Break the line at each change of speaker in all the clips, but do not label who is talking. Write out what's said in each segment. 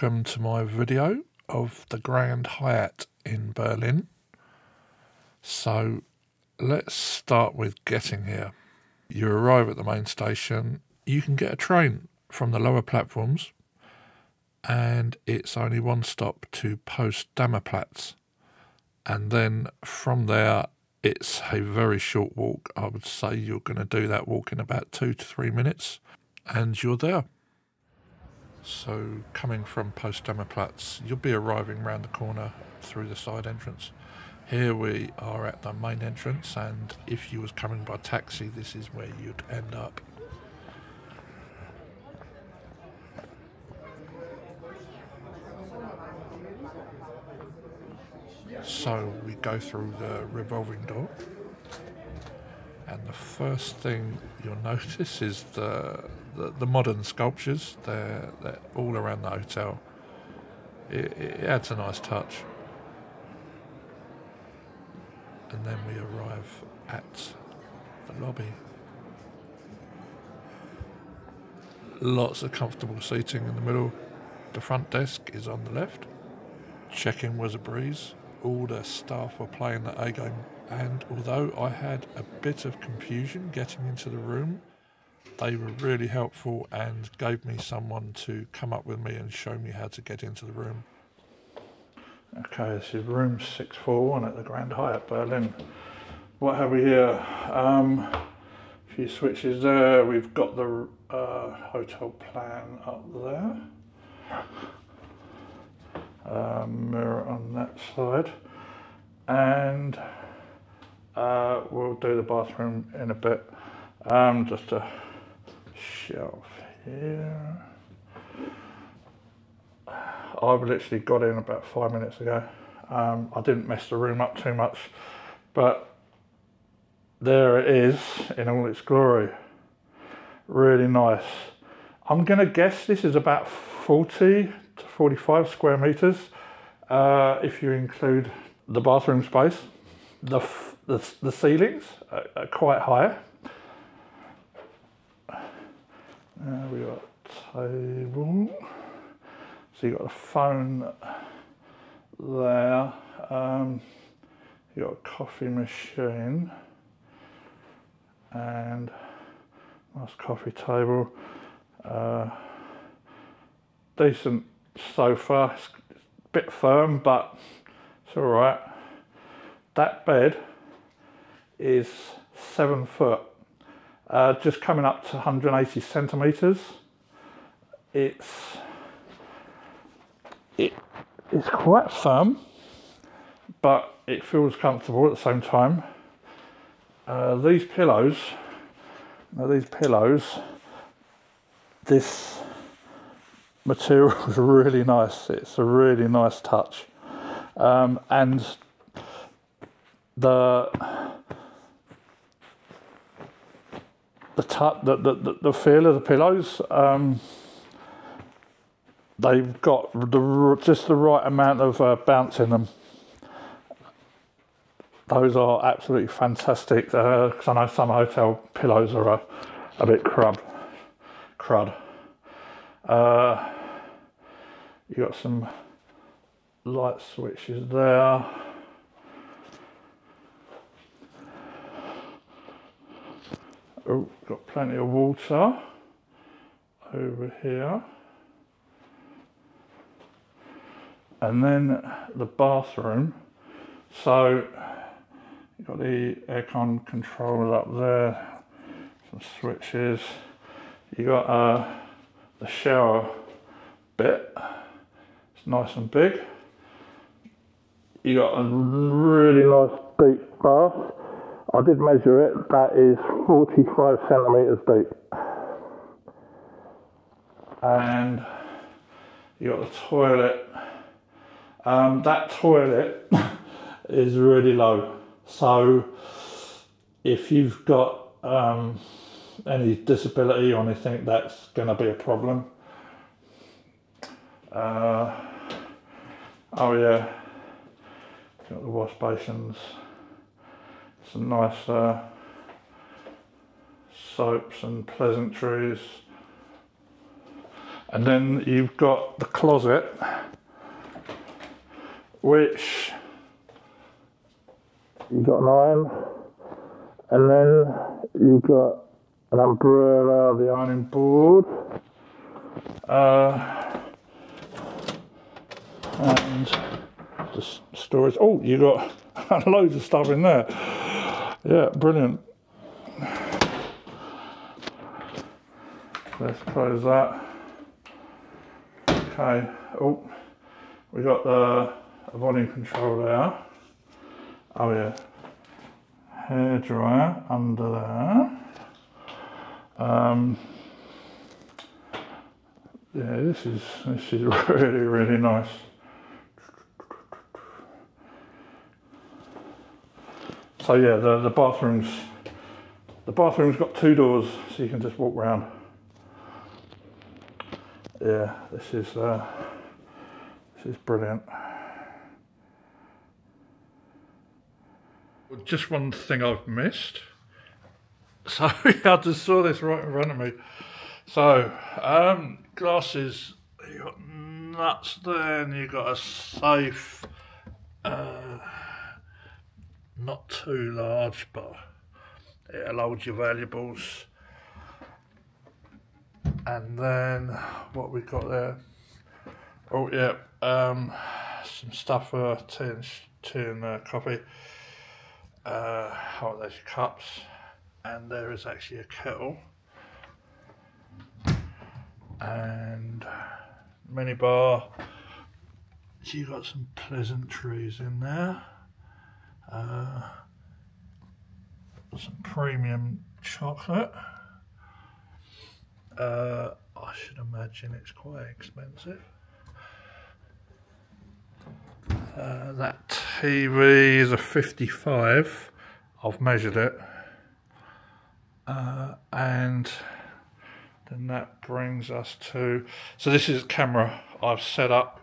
welcome to my video of the Grand Hyatt in Berlin. So let's start with getting here. You arrive at the main station, you can get a train from the lower platforms, and it's only one stop to Potsdamer Platz. And then from there, it's a very short walk. I would say you're going to do that walk in about two to three minutes, and you're there. So, coming from Potsdamer Platz, you'll be arriving round the corner through the side entrance. Here we are at the main entrance, and if you was coming by taxi, this is where you'd end up. So we go through the revolving door, and the first thing you'll notice is the the, the modern sculptures. They're, they're all around the hotel. It, it adds a nice touch. And then we arrive at the lobby. Lots of comfortable seating in the middle. The front desk is on the left. Check-in was a breeze. All the staff were playing the A game, and although I had a bit of confusion getting into the room, they were really helpful and gave me someone to come up with me and show me how to get into the room. Okay, this is room 641 at the Grand Hyatt Berlin. What have we here? Um, a few switches there. We've got the uh, hotel plan up there. Uh, mirror on that side. And uh, we'll do the bathroom in a bit. Um, just to shelf here. I've literally got in about five minutes ago. Um, I didn't mess the room up too much, but there it is in all its glory. Really nice. I'm going to guess this is about 40 to 45 square meters uh, if you include the bathroom space. The, the, the ceilings are, are quite high. Uh, we got table. So you got a phone there. Um, you got a coffee machine and nice coffee table. Uh, decent sofa. It's a bit firm, but it's all right. That bed is seven foot uh, just coming up to 180 centimeters. It's it, it's quite firm, but it feels comfortable at the same time. Uh, these pillows, now these pillows, this material is really nice. It's a really nice touch, um, and the the, the, the, the feel of the pillows. Um, they've got the, just the right amount of uh, bounce in them. Those are absolutely fantastic because uh, I know some hotel pillows are a, a bit crud. crud. Uh, you got some light switches there. Oh, got plenty of water over here. And then the bathroom. So you've got the aircon controls up there, some switches. You got uh, the shower bit. It's nice and big. You got a really nice deep bath. I did measure it, that is 45 centimetres deep. And you got the toilet. Um, that toilet is really low. So if you've got um, any disability or anything, that's going to be a problem. Uh, oh yeah, got the wash basins some nice uh, soaps and pleasantries. And then you've got the closet, which you've got an iron, and then you've got an umbrella, the ironing board, uh, and the storage. Oh, you've got loads of stuff in there. Yeah, brilliant. Let's close that. Okay. Oh, we got the volume control there. Oh yeah. Hair dryer under there. Um, yeah, this is this is really really nice. So yeah, the the bathrooms the bathroom's got two doors, so you can just walk around. Yeah, this is uh, this is brilliant. Just one thing I've missed. So I just saw this right in front of me. So, um, glasses, you got nuts there, and you got a safe, not too large, but it'll hold your valuables. And then what we got there? Oh yeah, um, some stuff for tea and uh, coffee. Uh, oh, there's cups, and there is actually a kettle and mini bar. You got some pleasantries in there. Uh, some premium chocolate. Uh, I should imagine it's quite expensive. Uh, that TV is a 55. I've measured it. Uh, and then that brings us to, so this is camera I've set up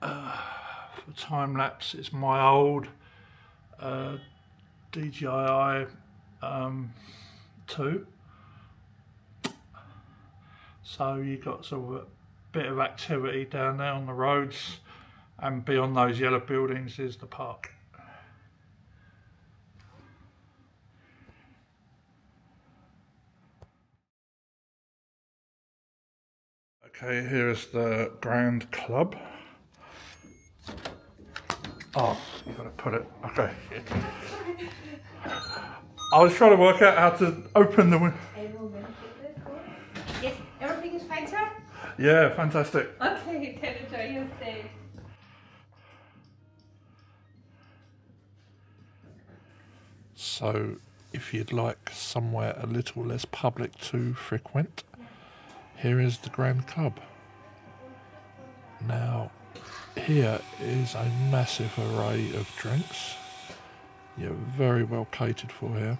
uh, for time lapse. It's my old uh, DJI um, 2. So you've got sort of a bit of activity down there on the roads and beyond those yellow buildings is the park. Okay, here's the Grand Club. Oh, you've gotta put it. Okay. I was trying to work out how to open the window.
Yes, everything is fine, sir?
Yeah, fantastic.
Okay, you can enjoy your stay.
So, if you'd like somewhere a little less public to frequent, here is the Grand Club. Now, here is a massive array of drinks. You're very well catered for here.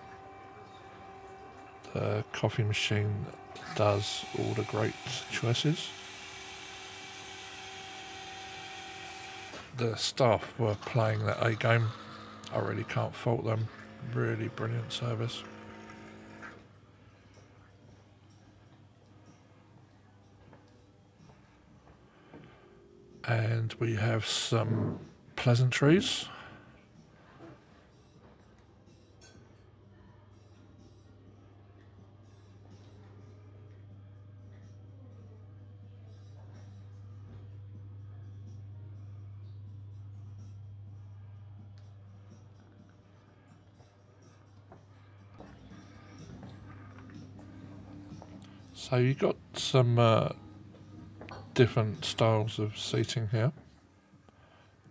The coffee machine does all the great choices. The staff were playing that A game. I really can't fault them. Really brilliant service. And we have some pleasantries. So you got some uh, different styles of seating here.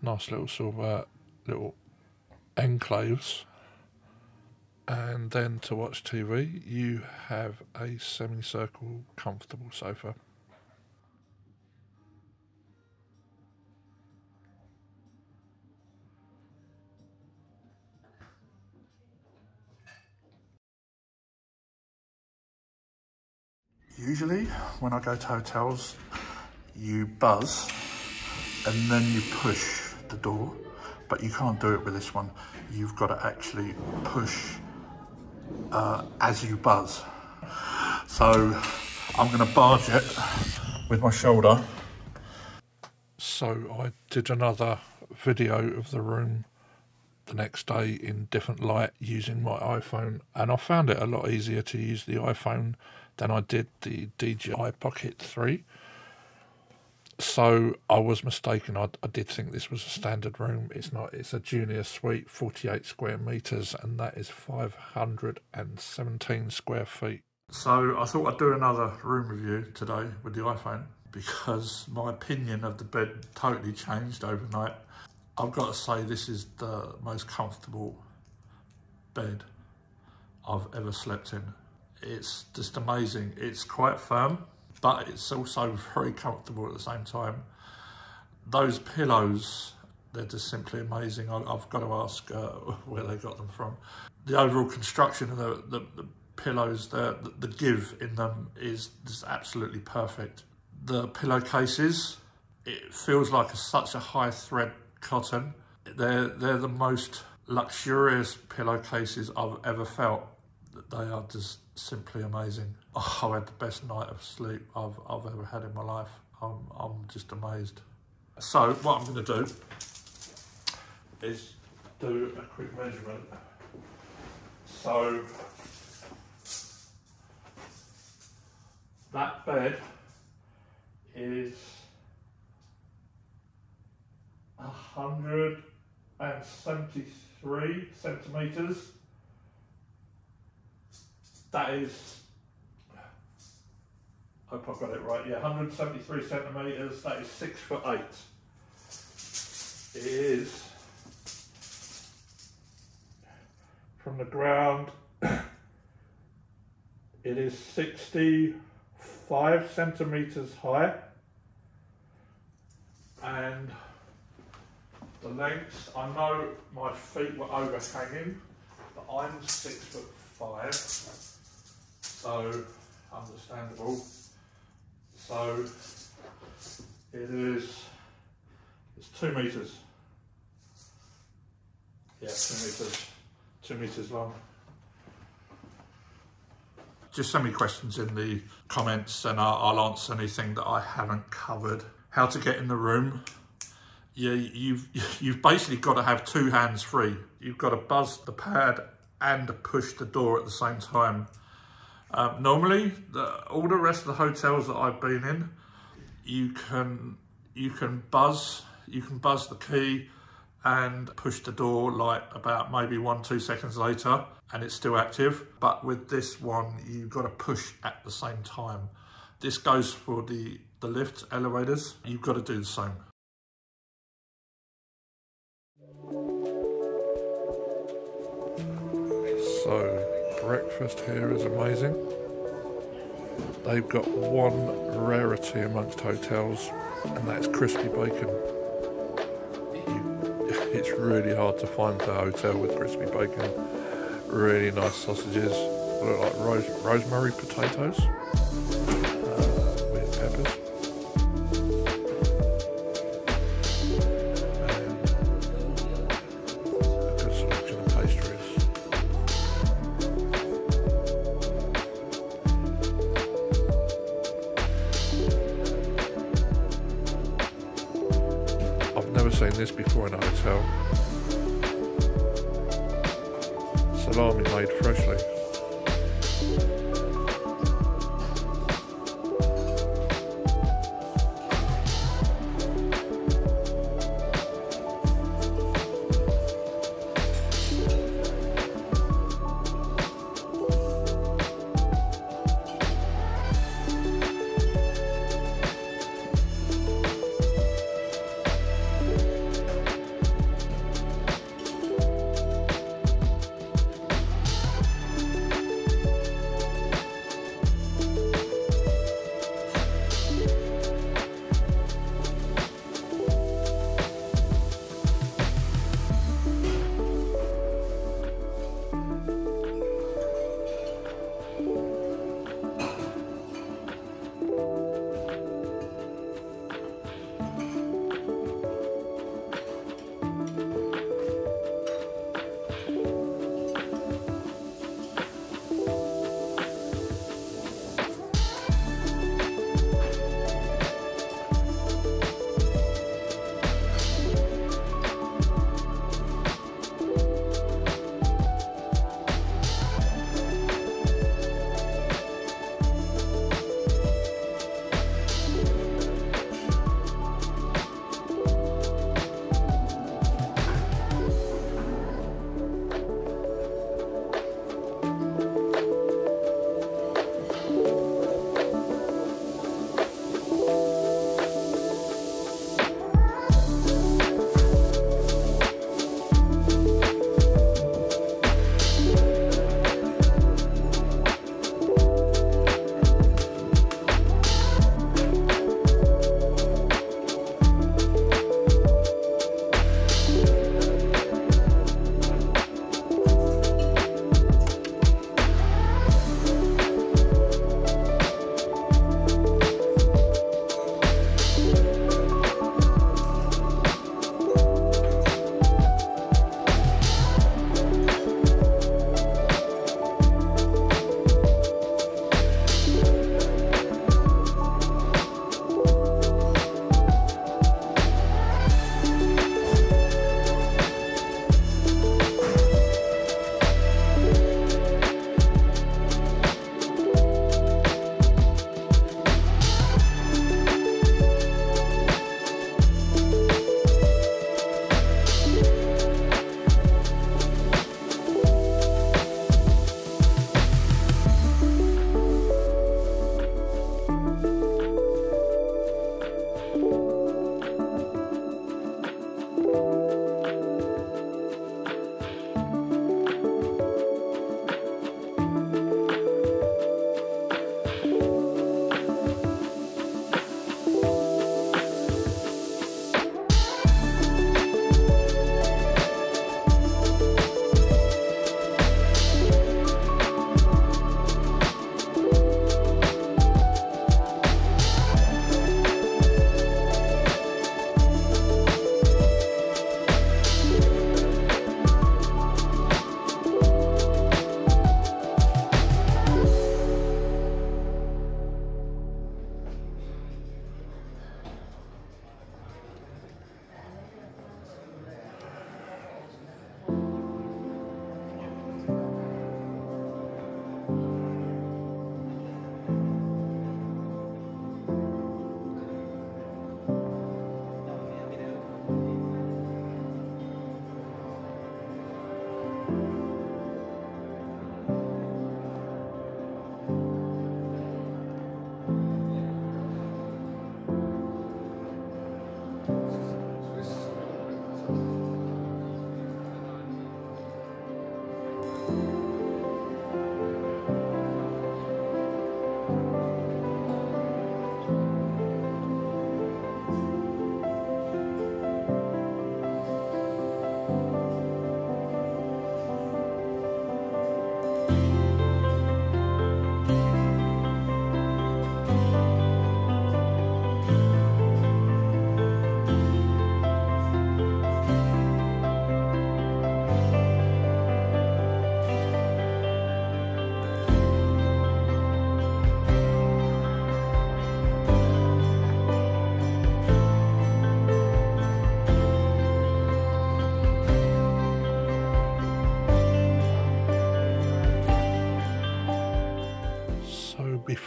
Nice little sort of uh, little enclaves. And then to watch TV, you have a semicircle comfortable sofa. Usually, when I go to hotels, you buzz and then you push the door, but you can't do it with this one. You've got to actually push uh, as you buzz. So I'm going to barge it with my shoulder. So I did another video of the room the next day in different light using my iPhone, and I found it a lot easier to use the iPhone than I did the DJI Pocket 3. So I was mistaken. I, I did think this was a standard room. It's not. It's a junior suite, 48 square meters, and that is 517 square feet. So I thought I'd do another room review today with the iPhone because my opinion of the bed totally changed overnight. I've got to say this is the most comfortable bed I've ever slept in. It's just amazing. It's quite firm but it's also very comfortable at the same time. Those pillows, they're just simply amazing. I, have got to ask uh, where they got them from. The overall construction of the, the, the pillows, the, the, the give in them is just absolutely perfect. The pillowcases, it feels like a, such a high thread cotton. They're, they're the most luxurious pillowcases I've ever felt. They are just simply amazing. I had the best night of sleep I've, I've ever had in my life. I'm, I'm just amazed. So what I'm going to do is do a quick measurement. So that bed is 173 centimetres that is, hope I've got it right, yeah, 173 centimetres, that is six foot eight. It is from the ground, it is 65 centimetres high and the lengths, I know my feet were overhanging, but I'm six foot five so understandable. So it is, it's two meters. Yeah, two meters, two meters long. Just send me questions in the comments and I'll, I'll answer anything that I haven't covered. How to get in the room. Yeah, you've, you've basically got to have two hands free. You've got to buzz the pad and push the door at the same time. Um, normally, the, all the rest of the hotels that I've been in, you can you can buzz you can buzz the key and push the door like about maybe one two seconds later and it's still active. But with this one you've got to push at the same time. This goes for the the lift elevators. You've got to do the same. So breakfast here is amazing. They've got one rarity amongst hotels, and that's crispy bacon. You, it's really hard to find a hotel with crispy bacon. Really nice sausages, look like rose, rosemary potatoes. Uh, seen before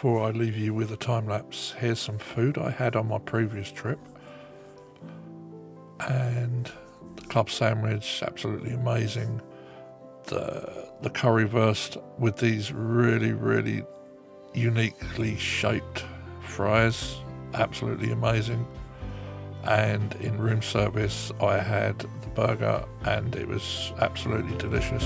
before I leave you with a time lapse, here's some food I had on my previous trip. And the club sandwich, absolutely amazing. The the currywurst with these really, really uniquely shaped fries, absolutely amazing. And in room service, I had the burger, and it was absolutely delicious.